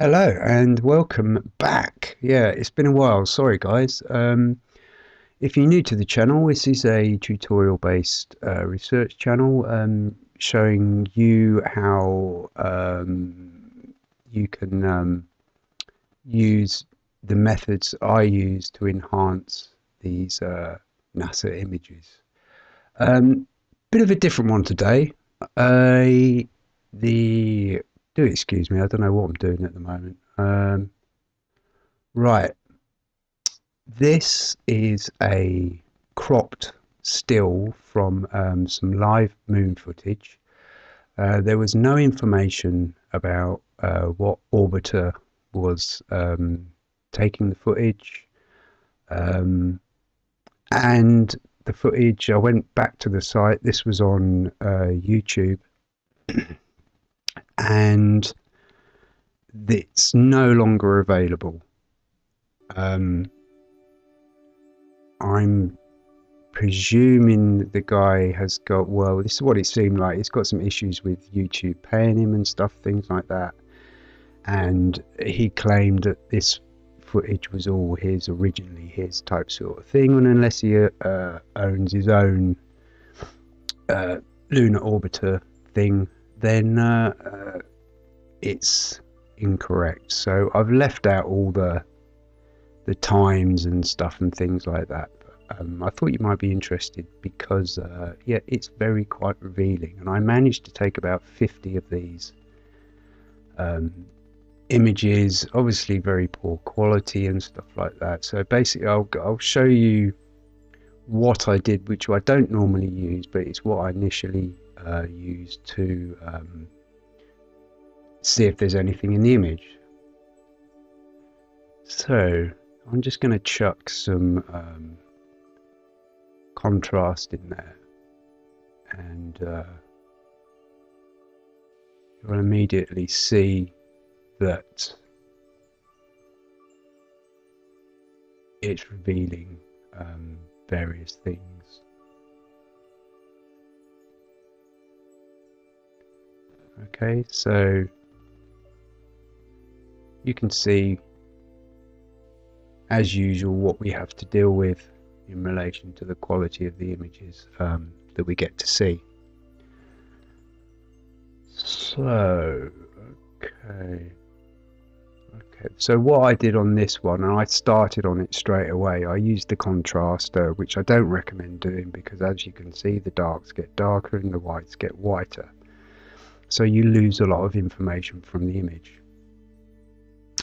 Hello and welcome back. Yeah, it's been a while. Sorry, guys. Um, if you're new to the channel, this is a tutorial-based uh, research channel um, showing you how um, you can um, use the methods I use to enhance these uh, NASA images. Um, bit of a different one today. The do excuse me, I don't know what I'm doing at the moment. Um, right, this is a cropped still from um, some live moon footage. Uh, there was no information about uh, what orbiter was um, taking the footage. Um, and the footage, I went back to the site. This was on uh, YouTube. and it's no longer available. Um, I'm presuming the guy has got well. This is what it seemed like. He's got some issues with YouTube paying him and stuff, things like that. And he claimed that this footage was all his originally his type sort of thing, and unless he uh, owns his own uh, lunar orbiter thing, then uh, uh, it's incorrect. So I've left out all the the times and stuff and things like that. Um, I thought you might be interested because uh, yeah, it's very quite revealing, and I managed to take about fifty of these um, images. Obviously, very poor quality and stuff like that. So basically, I'll I'll show you what I did, which I don't normally use, but it's what I initially uh, used to um, see if there's anything in the image. So I'm just going to chuck some um, contrast in there and uh, you'll immediately see that it's revealing um, various things. Okay, so you can see, as usual, what we have to deal with in relation to the quality of the images um, that we get to see. So, okay. Okay, so what I did on this one, and I started on it straight away, I used the contraster, which I don't recommend doing because as you can see, the darks get darker and the whites get whiter. So you lose a lot of information from the image.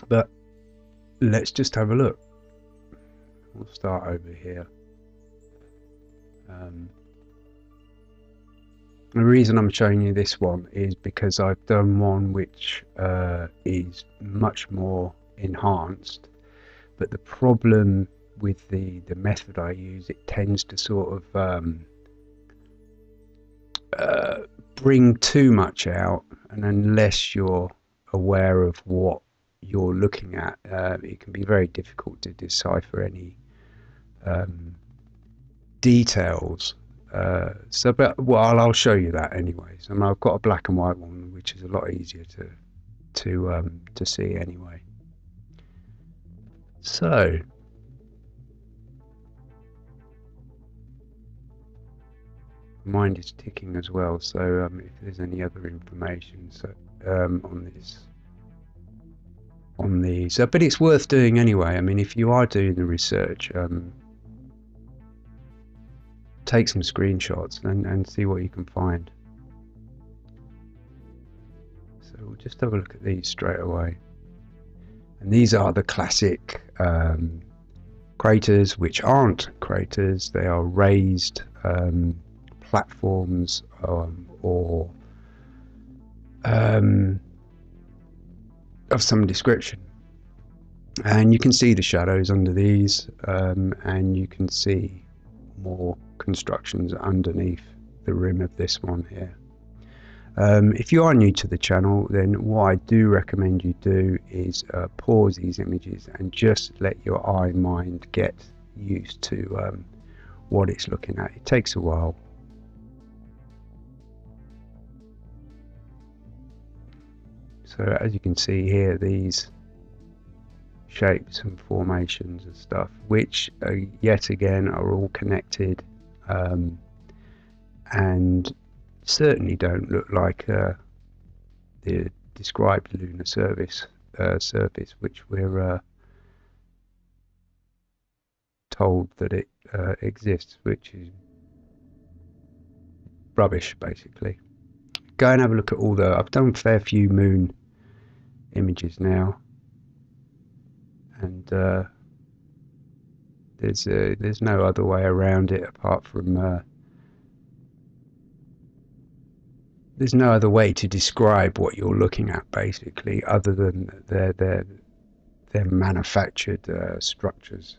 But let's just have a look. We'll start over here. Um, the reason I'm showing you this one is because I've done one which uh, is much more enhanced but the problem with the the method I use it tends to sort of um, uh, bring too much out and unless you're aware of what you're looking at uh, it can be very difficult to decipher any um, details uh, so, but well, I'll show you that anyways. I mean, I've got a black and white one, which is a lot easier to to um, to see anyway. So, mind is ticking as well. So, um, if there's any other information so um, on this on these, uh, but it's worth doing anyway. I mean, if you are doing the research. Um, take some screenshots and, and see what you can find. So we'll just have a look at these straight away. And these are the classic um, craters, which aren't craters, they are raised um, platforms um, or um, of some description. And you can see the shadows under these, um, and you can see more constructions underneath the rim of this one here. Um, if you are new to the channel, then what I do recommend you do is uh, pause these images and just let your eye mind get used to um, what it's looking at. It takes a while. So as you can see here, these shapes and formations and stuff, which uh, yet again are all connected um, and certainly don't look like uh, the described lunar surface, uh, surface which we're uh, told that it uh, exists, which is rubbish basically. Go and have a look at all the. I've done a fair few moon images now, and uh, there's uh, there's no other way around it apart from uh, there's no other way to describe what you're looking at basically other than their their their manufactured uh, structures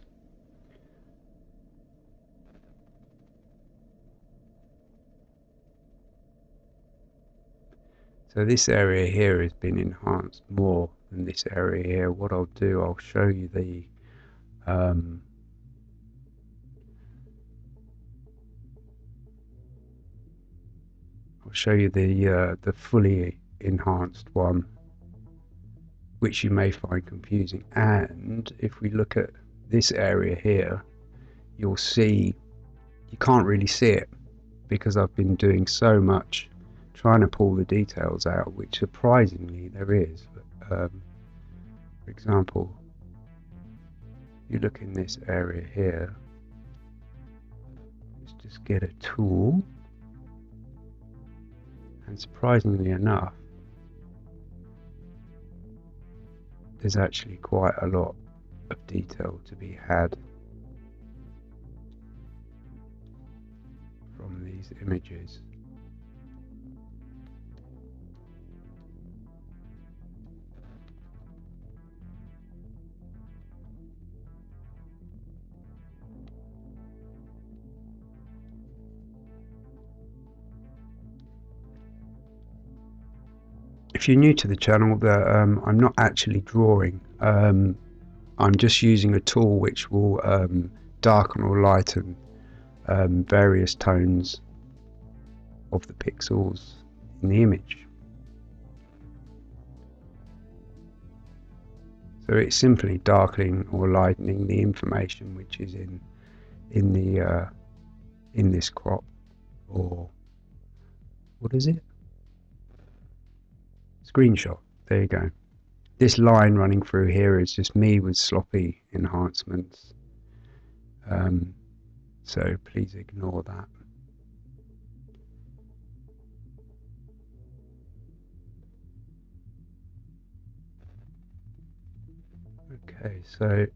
So this area here has been enhanced more than this area here. What I'll do, I'll show you the um, I'll show you the uh, the fully enhanced one, which you may find confusing. And if we look at this area here, you'll see you can't really see it because I've been doing so much trying to pull the details out, which surprisingly there is. Um, for example, you look in this area here, let's just get a tool, and surprisingly enough, there's actually quite a lot of detail to be had from these images. If you're new to the channel, that um, I'm not actually drawing. Um, I'm just using a tool which will um, darken or lighten um, various tones of the pixels in the image. So it's simply darkening or lightening the information which is in in the uh, in this crop or what is it? Screenshot. There you go. This line running through here is just me with sloppy enhancements. Um, so please ignore that. Okay, so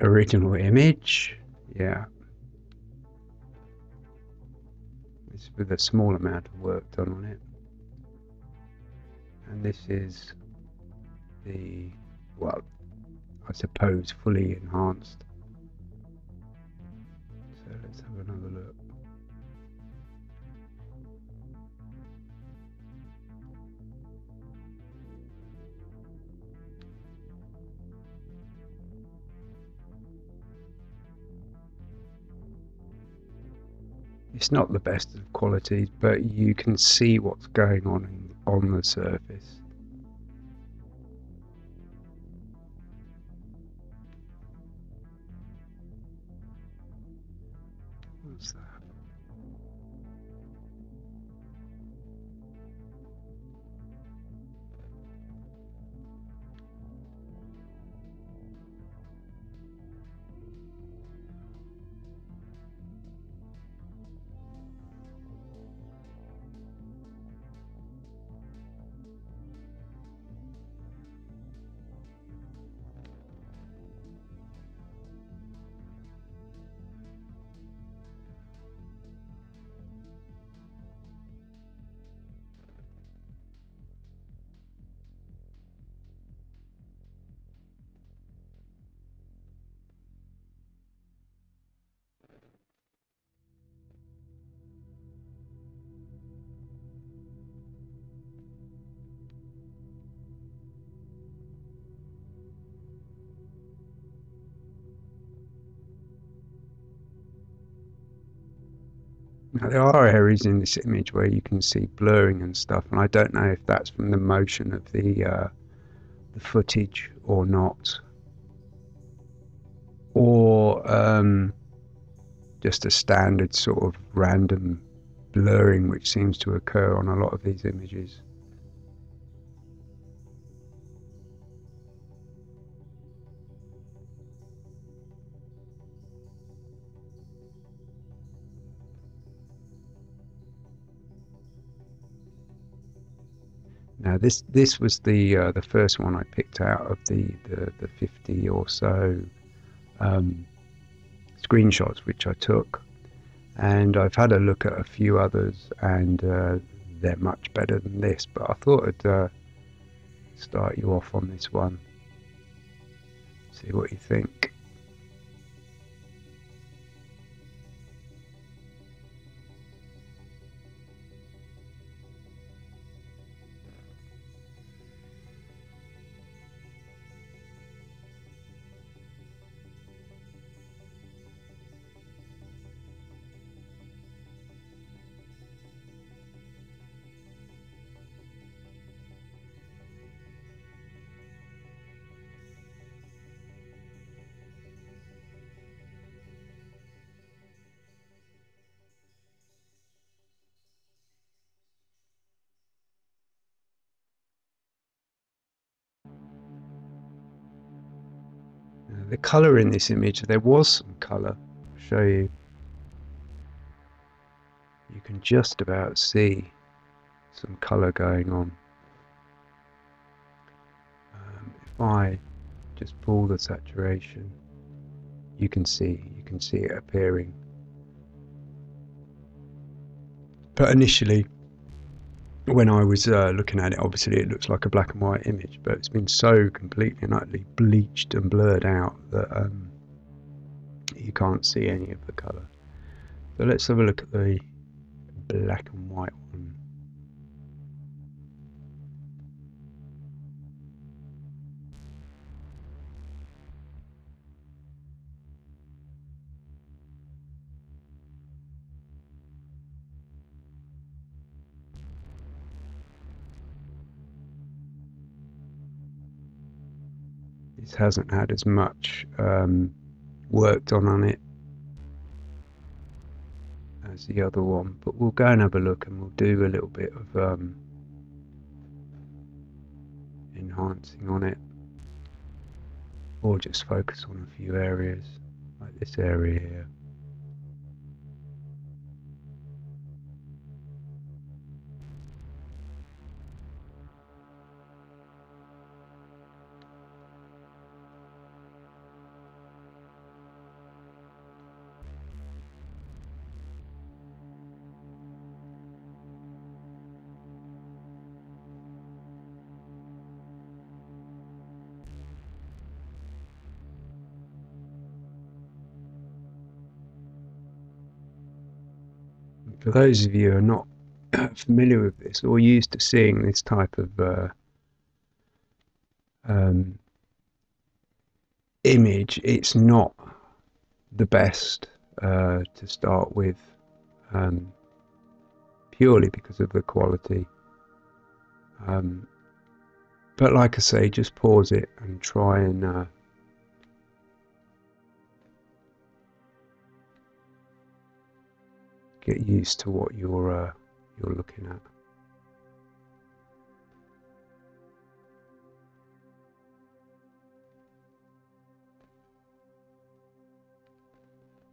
original image, yeah. It's with a small amount of work done on it and this is the well I suppose fully enhanced. So let's have another look it's not the best of qualities but you can see what's going on in on the surface. Now, there are areas in this image where you can see blurring and stuff, and I don't know if that's from the motion of the uh, the footage or not, or um, just a standard sort of random blurring which seems to occur on a lot of these images. Now this this was the uh, the first one I picked out of the the, the 50 or so um, screenshots which I took, and I've had a look at a few others, and uh, they're much better than this. But I thought I'd uh, start you off on this one, see what you think. The colour in this image, there was some colour. I'll show you. You can just about see some colour going on. Um, if I just pull the saturation, you can see, you can see it appearing. But initially, when I was uh, looking at it, obviously it looks like a black and white image, but it's been so completely and utterly bleached and blurred out that um, you can't see any of the colour. So let's have a look at the black and white one. This hasn't had as much um, work done on it as the other one, but we'll go and have a look and we'll do a little bit of um, enhancing on it or just focus on a few areas like this area here. For those of you who are not familiar with this or used to seeing this type of uh, um, image, it's not the best uh, to start with um, purely because of the quality. Um, but like I say, just pause it and try and uh, get used to what you're uh, you're looking at.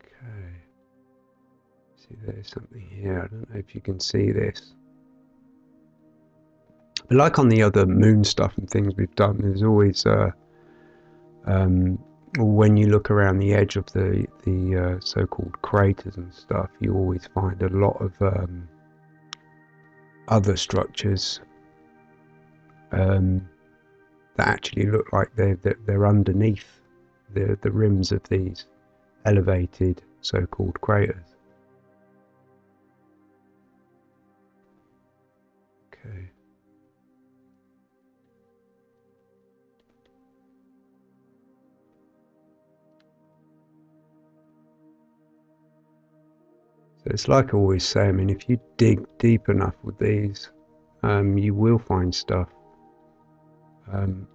Okay. See, there's something here. I don't know if you can see this. But like on the other moon stuff and things we've done, there's always uh, um, when you look around the edge of the the uh, so-called craters and stuff, you always find a lot of um, other structures um, that actually look like they're they're underneath the the rims of these elevated so-called craters. It's like I always say, I mean, if you dig deep enough with these, um, you will find stuff. Um,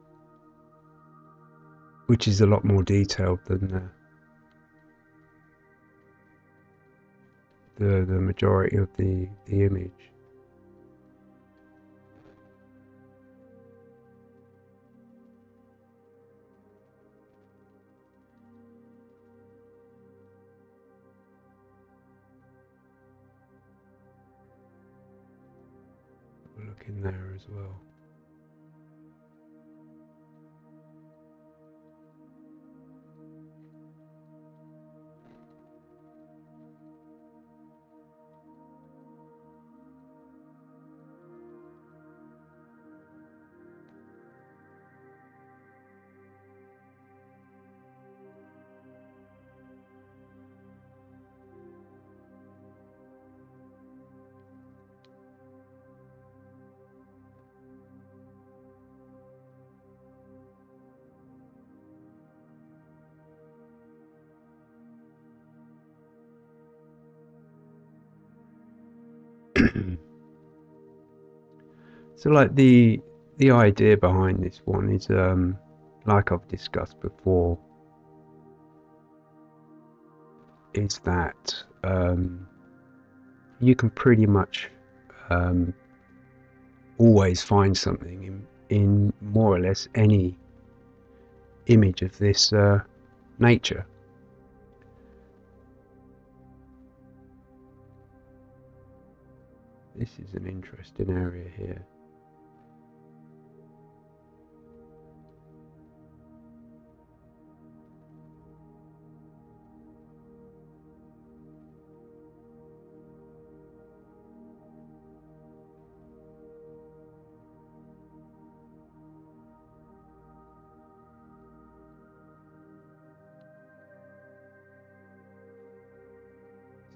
which is a lot more detailed than the, the, the majority of the, the image. In there as well. so like the the idea behind this one is um like I've discussed before is that um, you can pretty much um, always find something in, in more or less any image of this uh, nature. This is an interesting area here.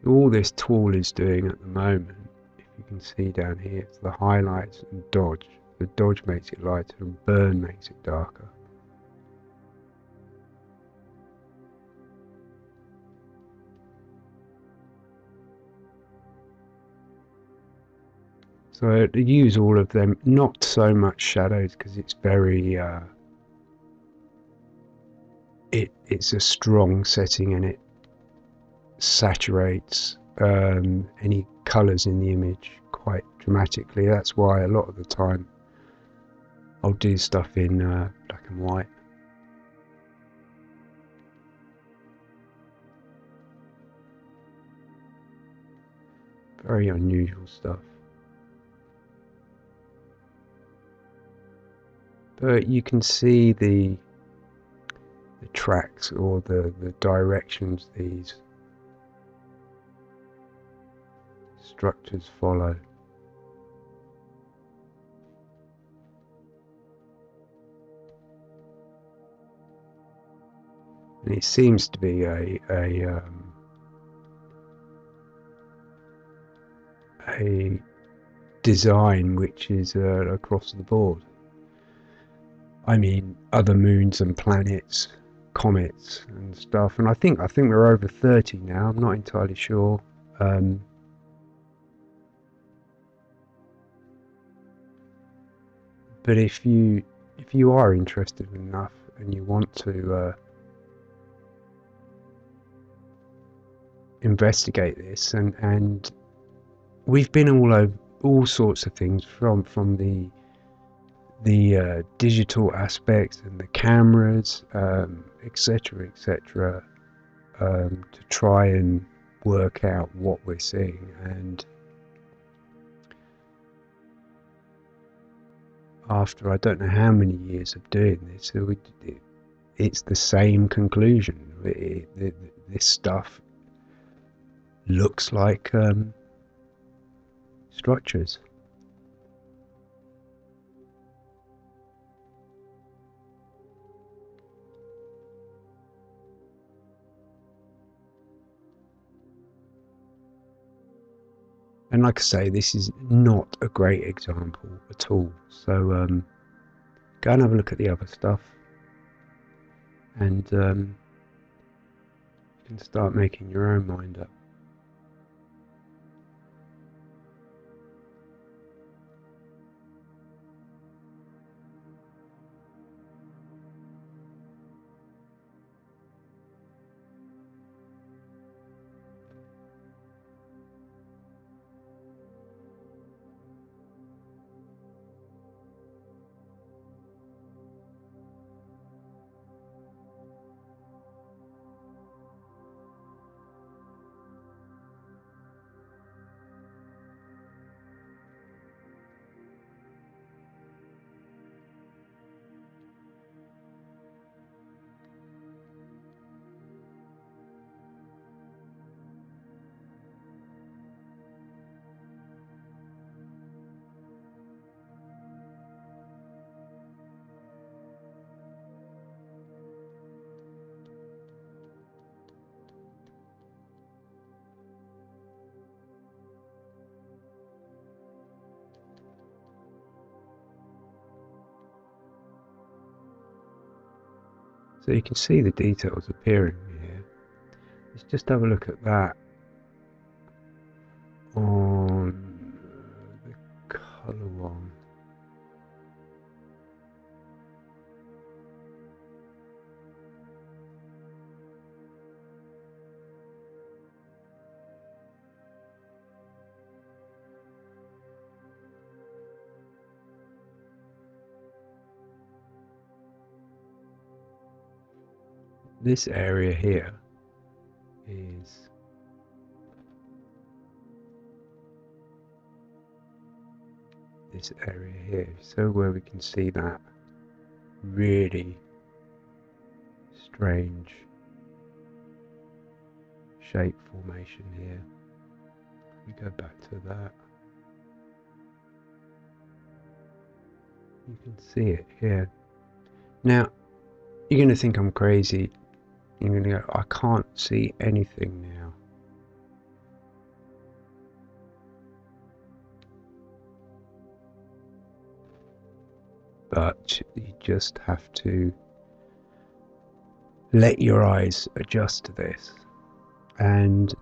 all this tool is doing at the moment can see down here, it's the highlights and dodge. The dodge makes it lighter and burn makes it darker. So use all of them, not so much shadows because it's very, uh, it it's a strong setting and it saturates um, any colours in the image quite dramatically. That's why a lot of the time I'll do stuff in uh, black and white. Very unusual stuff. But you can see the the tracks or the, the directions these structures follow. And it seems to be a a um, a design which is uh, across the board. I mean, other moons and planets, comets and stuff. And I think I think we're over thirty now. I'm not entirely sure. Um, but if you if you are interested enough and you want to uh, investigate this and and we've been all over all sorts of things from from the the uh, digital aspects and the cameras etc um, etc et um, to try and work out what we're seeing. And after I don't know how many years of doing this, it's the same conclusion. It, it, this stuff looks like um, structures. And like I say, this is not a great example at all. So um, go and have a look at the other stuff, and um, you can start making your own mind up. So you can see the details appearing here. Let's just have a look at that this area here is this area here so where we can see that really strange shape formation here. We go back to that. You can see it here. Now you're going to think I'm crazy you're going to go, I can't see anything now. But you just have to let your eyes adjust to this. And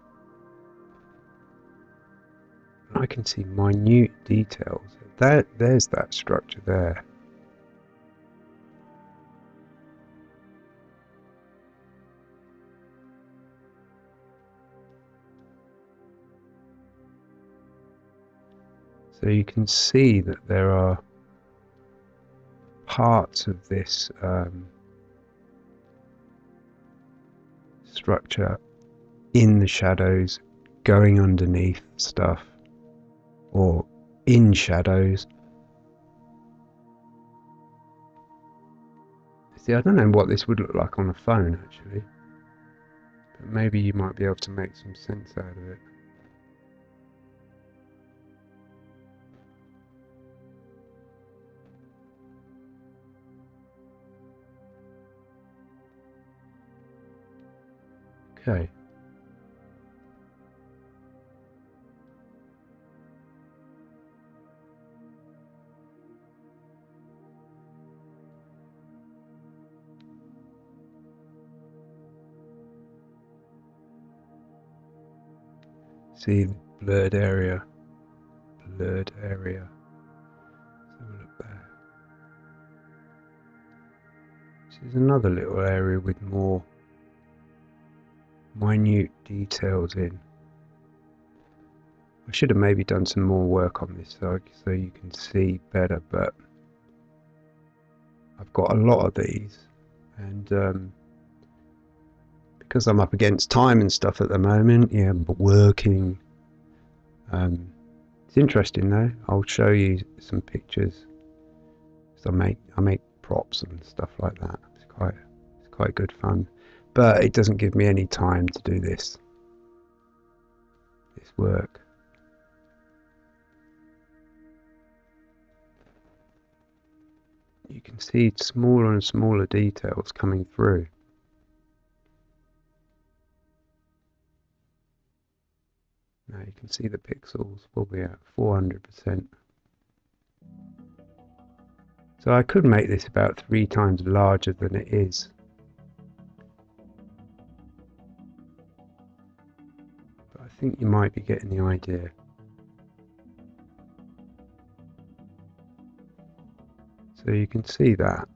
I can see minute details. That, there's that structure there. So you can see that there are parts of this um, structure in the shadows going underneath stuff or in shadows. See, I don't know what this would look like on a phone actually, but maybe you might be able to make some sense out of it. Okay. See blurred area, blurred area. This is another little area with more minute details in. I should have maybe done some more work on this so, so you can see better, but I've got a lot of these and um, because I'm up against time and stuff at the moment, yeah, but working. Um, it's interesting though. I'll show you some pictures. So I make I make props and stuff like that. It's quite it's quite good fun but it doesn't give me any time to do this. This work. You can see smaller and smaller details coming through. Now you can see the pixels will be at 400% so I could make this about three times larger than it is think you might be getting the idea. So you can see that.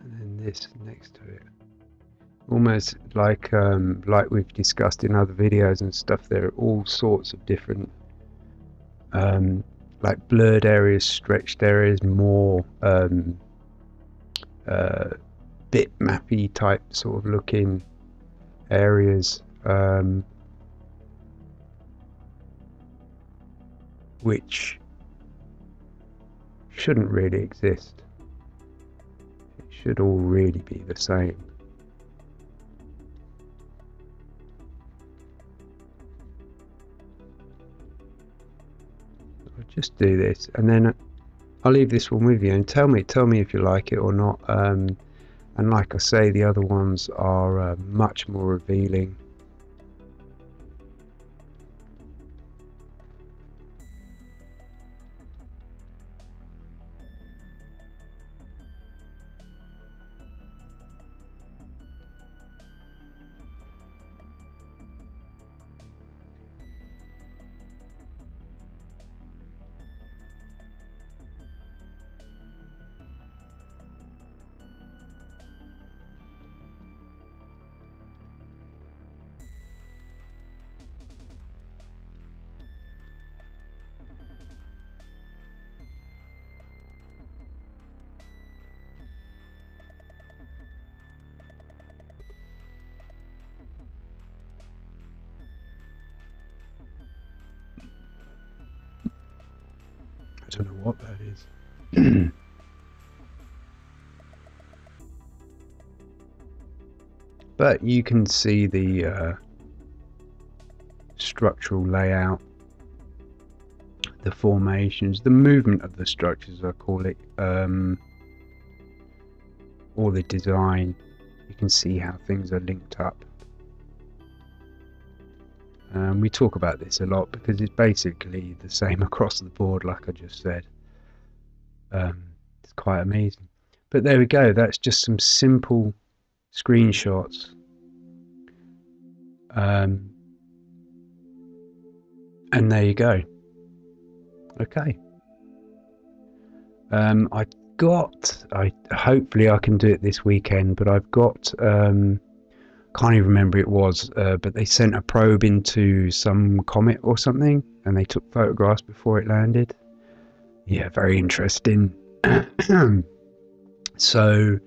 And then this next to it. Almost like um, like we've discussed in other videos and stuff, there are all sorts of different um, like blurred areas, stretched areas, more um, uh, bitmappy type sort of looking areas um, which shouldn't really exist. It should all really be the same. I'll just do this and then I'll leave this one with you and tell me tell me if you like it or not. Um, and like I say the other ones are uh, much more revealing don't know what that is. but you can see the uh, structural layout, the formations, the movement of the structures, I call it, um, or the design. You can see how things are linked up. Um, we talk about this a lot because it's basically the same across the board, like I just said. Um, it's quite amazing. But there we go. That's just some simple screenshots. Um, and there you go. Okay. Um, I got. I hopefully I can do it this weekend, but I've got. Um, can't even remember it was, uh, but they sent a probe into some comet or something, and they took photographs before it landed. Yeah, very interesting. so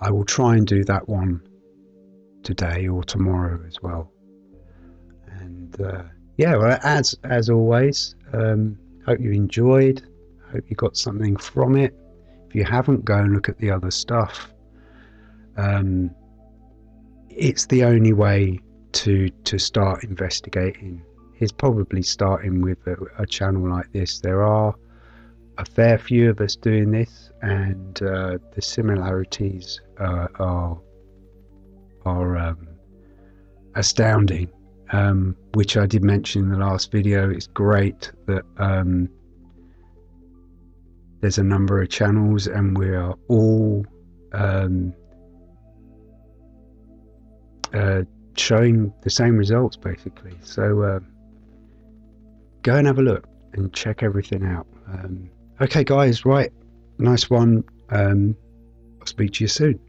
I will try and do that one today or tomorrow as well. And uh, yeah, well, as as always, um, hope you enjoyed. Hope you got something from it. If you haven't, go and look at the other stuff. Um, it's the only way to to start investigating. Is probably starting with a, a channel like this. There are a fair few of us doing this, and uh, the similarities uh, are are um, astounding. Um, which I did mention in the last video. It's great that um, there's a number of channels, and we are all um, uh, showing the same results basically. So uh, go and have a look and check everything out. Um, okay, guys, right, nice one. Um, I'll speak to you soon.